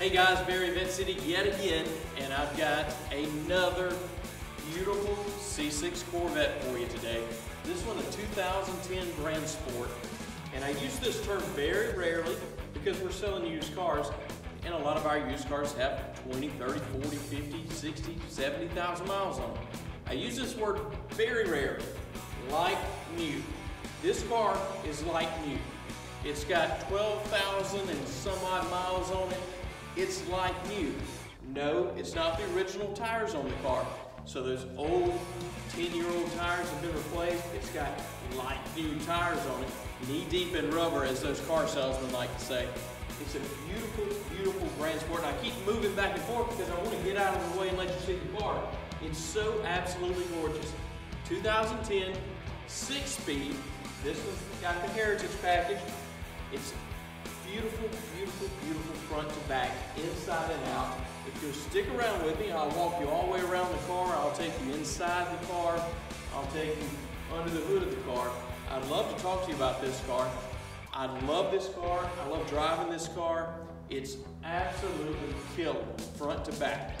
Hey guys, Barry Vette City yet again, and I've got another beautiful C6 Corvette for you today. This one a 2010 Grand Sport, and I use this term very rarely because we're selling used cars, and a lot of our used cars have 20, 30, 40, 50, 60, 70,000 miles on them. I use this word very rarely, like new. This car is like new. It's got 12,000 and some odd miles on it. It's like new. No, it's not the original tires on the car. So those old 10-year-old tires have been replaced. It's got like new tires on it, knee deep in rubber, as those car salesmen like to say. It's a beautiful, beautiful Grand Sport. And I keep moving back and forth because I want to get out of the way and let you see the car. It's so absolutely gorgeous. 2010, six speed. This one's got the Heritage package. It's beautiful, beautiful, beautiful front to back, inside and out. If you'll stick around with me, I'll walk you all the way around the car. I'll take you inside the car. I'll take you under the hood of the car. I'd love to talk to you about this car. I love this car. I love driving this car. It's absolutely killer, front to back.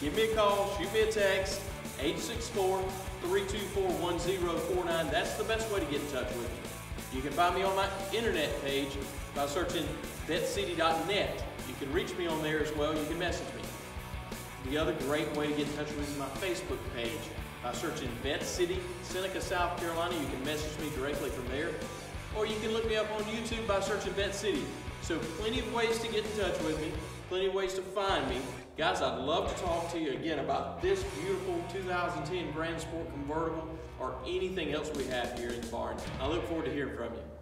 Give me a call, shoot me a text, 864-324-1049. That's the best way to get in touch with me. You can find me on my internet page by searching vettecity.net. You can reach me on there as well. You can message me. The other great way to get in touch with me is my Facebook page. By searching Vette City, Seneca, South Carolina, you can message me directly from there. Or you can look me up on YouTube by searching Vette City. So plenty of ways to get in touch with me, plenty of ways to find me. Guys, I'd love to talk to you again about this beautiful 2010 Grand Sport convertible or anything else we have here in the barn. I look forward to hearing from you.